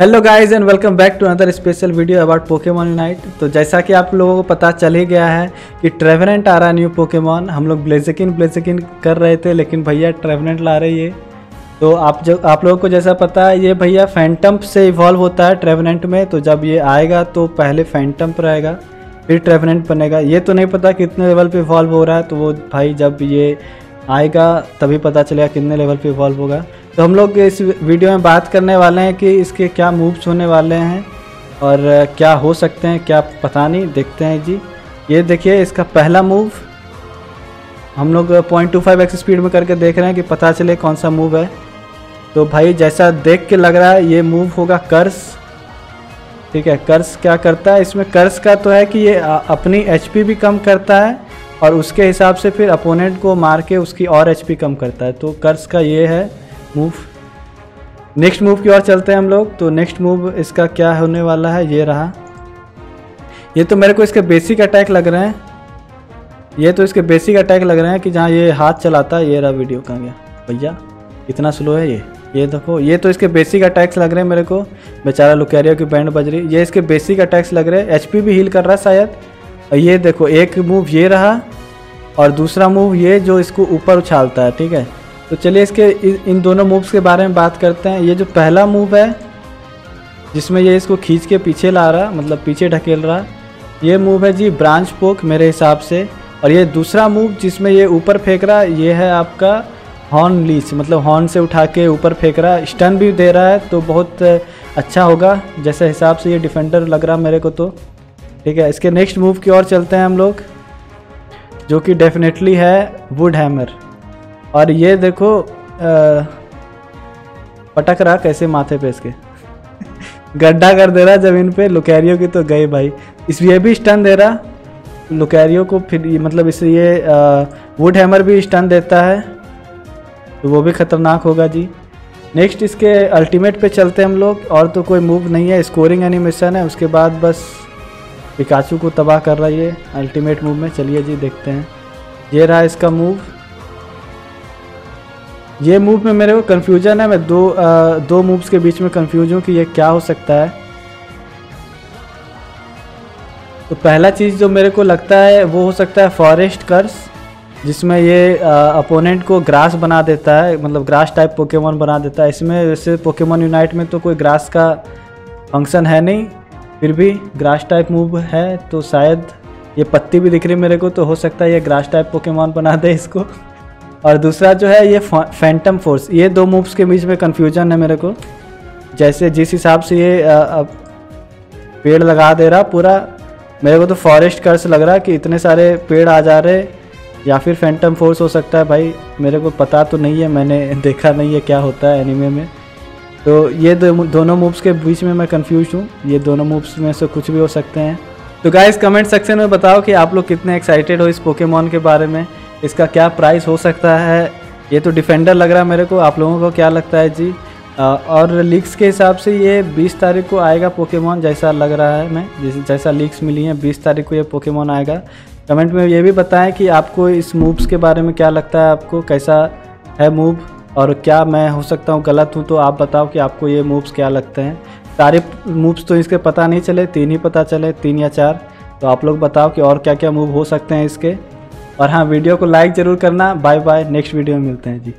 Hello guys and welcome back to another special video about Pokemon night तो जैसा कि आप लोगों को पता चल ही गया है कि ट्रेवरेंट आ रहा है न्यू पोकेमॉन हम लोग ब्लेजकिन ब्लेजकिन कर रहे थे, लेकिन भैया ट्रेवरेंट ला रही है। तो आप जो, आप लोगों को जैसा पता है, ये भैया फैंटम से इवॉल्व होता है ट्रेवरेंट में। तो जब ये आएगा तो पहले फैंटम आएगा, फिर ट्रेवरेंट बनेगा। ये तो नहीं पता कितने लेवल पर इवॉल्व हो रहा है तो वो भाई जब ये आएगा, तभी पता चलेगा कितने लेवल पे इवॉल्व होगा। तो हम लोग इस वीडियो में बात करने वाले हैं कि इसके क्या मूव्स होने वाले हैं और क्या हो सकते हैं, क्या पता नहीं, देखते हैं जी। ये देखिए, इसका पहला मूव हम लोग point two five x speed में करके देख रहे हैं कि पता चले कौन सा मूव है। तो भाई, जैसा देख के लग रहा है, ये मूव होगा कर्स ठीक है कर्स क्या करता है? इसमें कर्स का तो है कि ये अपनी एचपी भी कम करता है और उसके हिसाब से फिर अपोनेंट को मार के उसकी और एच कम करता है। तो कर्स का ये है मूव नेक्स्ट मूव की ओर चलते हैं हम लोग। तो नेक्स्ट मूव इसका क्या होने वाला है? ये रहा। ये तो मेरे को इसके बेसिक अटैक लग रहे हैं। ये तो इसके बेसिक अटैक लग रहे हैं कि जहाँ ये हाथ चलाता है। ये रहा वीडियो कहाँ गया? भैया, इतना स्लो है ये। ये देखो, ये तो इसके बेसिक अटैक्स लग रहे हैं मेरे को। बेचारा लुकैरिया की बैंड बज रही। ये इसके बेसिक अटैक्स लग रहे हैं। एच भी हील कर रहा है शायद। ये देखो, एक मूव ये रहा और दूसरा मूव ये जो इसको ऊपर उछालता है, ठीक है? तो चलिए इसके इन दोनों मूव्स के बारे में बात करते हैं। ये जो पहला मूव है, जिसमें ये इसको खींच के पीछे ला रहा मतलब पीछे ढकेल रहा, ये मूव है जी ब्रांच पोक मेरे हिसाब से। और ये दूसरा मूव जिसमें ये ऊपर फेंक रहा, ये है आपका हॉर्न लीच मतलब हॉर्न से उठा के ऊपर फेंक रहा। है स्टन भी दे रहा है तो बहुत अच्छा होगा, जैसे हिसाब से ये डिफेंडर लग रहा मेरे को तो। ठीक है इसके नेक्स्ट मूव की ओर चलते हैं हम लोग जो कि डेफिनेटली है वुड हैमर और ये देखो आ, पटक रहा कैसे माथे पे इसके। गड्ढा कर दे रहा ज़मीन पे लुकैरियो की तो गए भाई। इस ये भी स्टन दे रहा लुकैरियो को फिर मतलब इस ये वुड हैमर भी स्टन देता है तो वो भी ख़तरनाक होगा जी। नेक्स्ट इसके अल्टीमेट पे चलते हम लोग और तो कोई मूव नहीं है स्कोरिंग एनिमेशन है उसके बाद बस पिकाचू को तबाह कर रहा है अल्टीमेट मूव में। चलिए जी देखते हैं। ये रहा इसका मूव। ये मूव में मेरे को कन्फ्यूज़न है। मैं दो आ, दो मूव्स के बीच में कन्फ्यूज़ हूँ कि ये क्या हो सकता है। तो पहला चीज़ जो मेरे को लगता है वो हो सकता है फॉरेस्ट कर्स जिसमें ये अपोनेंट को ग्रास बना देता है। मतलब ग्रास टाइप पोकेमोन बना देता है। इसमें वैसे पोकेमोन यूनाइट में तो कोई ग्रास का फ़ंक्शन है नहीं। फिर भी ग्रास टाइप मूव है तो शायद ये पत्ती भी दिख रही मेरे को तो हो सकता है ये ग्रास टाइप पोकेमोन बना दे इसको। और दूसरा जो है ये फैंटम फोर्स ये दो मूव्स के बीच में कन्फ्यूज़न है मेरे को। जैसे जिस हिसाब से ये पेड़ लगा दे रहा, पूरा मेरे को तो फॉरेस्ट कर्स लग रहा कि इतने सारे पेड़ आ जा रहे, या फिर फैंटम फोर्स हो सकता है। भाई, मेरे को पता तो नहीं है, मैंने देखा नहीं है क्या होता है एनिमे में। तो ये दो, दोनों मूव्स के बीच में मैं कंफ्यूज हूँ। ये दोनों मूव्स में से कुछ भी हो सकते हैं। तो गाइस कमेंट सेक्शन में बताओ कि आप लोग कितने एक्साइटेड हो इस पोकेमॉन के बारे में। इसका क्या प्राइस हो सकता है? ये तो डिफेंडर लग रहा है मेरे को। आप लोगों को क्या लगता है जी? आ, और लीक्स के हिसाब से ये 20 तारीख को आएगा पोकेमॉन जैसा लग रहा है मैं। जैसा लीक्स मिली हैं 20 तारीख को ये पोकेमॉन आएगा। कमेंट में ये भी बताएँ कि आपको इस मूव्स के बारे में क्या लगता है आपको? कैसा है मूव और क्या मैं हो सकता हूँ गलत हूँ तो आप बताओ कि आपको ये मूव्स क्या लगते हैं। सारे मूव्स तो इसके पता नहीं चले, तीन ही पता चले, तीन या चार। तो आप लोग बताओ कि और क्या क्या मूव हो सकते हैं इसके। और हाँ वीडियो को लाइक ज़रूर करना। बाय बाय नेक्स्ट वीडियो में मिलते हैं जी।